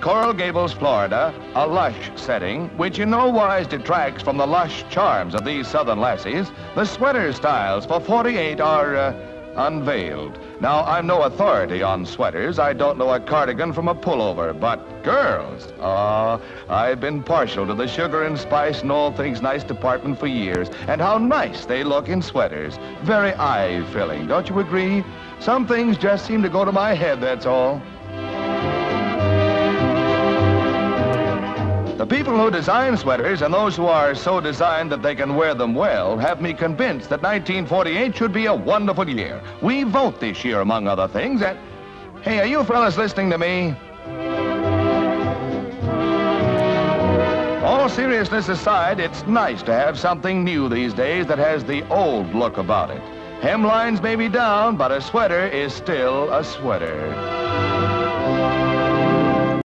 Coral Gables, Florida, a lush setting, which in no wise detracts from the lush charms of these southern lassies, the sweater styles for 48 are uh, unveiled. Now, I'm no authority on sweaters. I don't know a cardigan from a pullover, but girls, ah, I've been partial to the sugar and spice and all things nice department for years, and how nice they look in sweaters. Very eye-filling, don't you agree? Some things just seem to go to my head, that's all. The people who design sweaters and those who are so designed that they can wear them well have me convinced that 1948 should be a wonderful year. We vote this year, among other things, and... Hey, are you fellas listening to me? All seriousness aside, it's nice to have something new these days that has the old look about it. Hemlines may be down, but a sweater is still a sweater.